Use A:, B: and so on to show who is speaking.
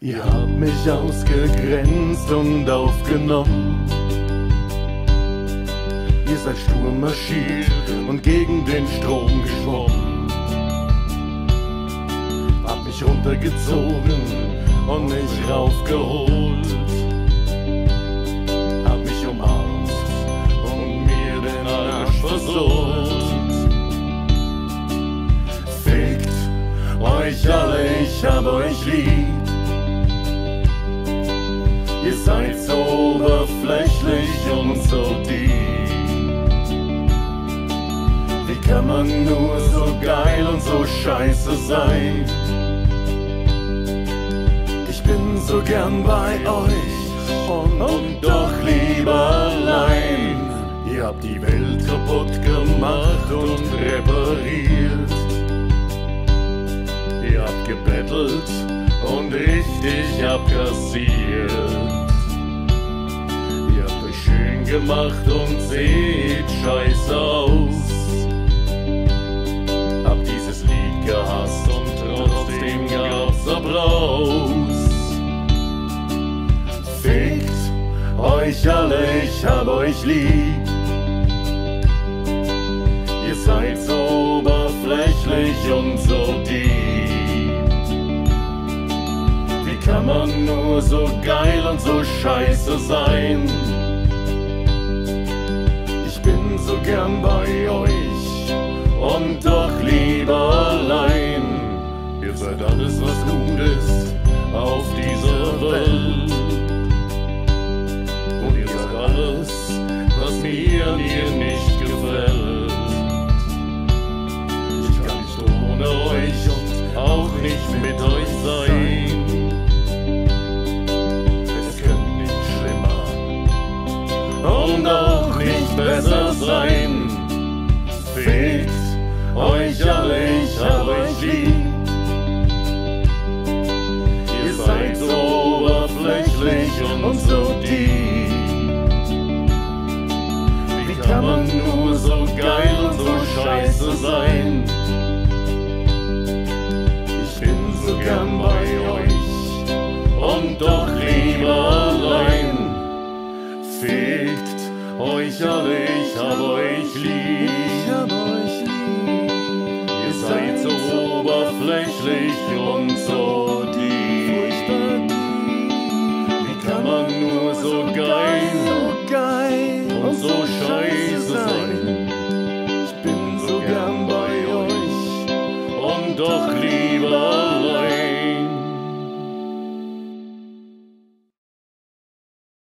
A: Ihr habt mich ausgegrenzt und aufgenommen. Ihr seid stur marschiert und gegen den Strom geschwommen. Hab mich runtergezogen und mich raufgeholt. Hab mich umarmt und mir den Arsch versohlt. Fickt euch alle, ich hab euch lieb. Seid so oberflächlich und so deep. Wie kann man nur so geil und so scheiße sein? Ich bin so gern bei euch und, und doch lieber allein. Ihr habt die Welt kaputt gemacht und repariert. Ihr habt gebettelt und richtig abkassiert. Gemacht und seht scheiße aus. Hab dieses Lied gehasst und trotzdem gab's Applaus. Fickt euch alle, ich hab euch lieb. Ihr seid so oberflächlich und so deep. Wie kann man nur so geil und so scheiße sein? Gern bei euch und doch lieber allein. Ihr seid alles, was gut ist auf dieser Welt. Und ihr seid alles, was mir an nicht gefällt. Ich kann nicht ohne euch und auch nicht mit euch Fickt euch alle, ich hab euch lieb. Ihr seid so oberflächlich und so deep. Wie kann man nur so geil und so scheiße sein? Ich bin so gern bei euch und doch lieber allein. Fickt euch alle, ich hab euch lieb. flächlich und so.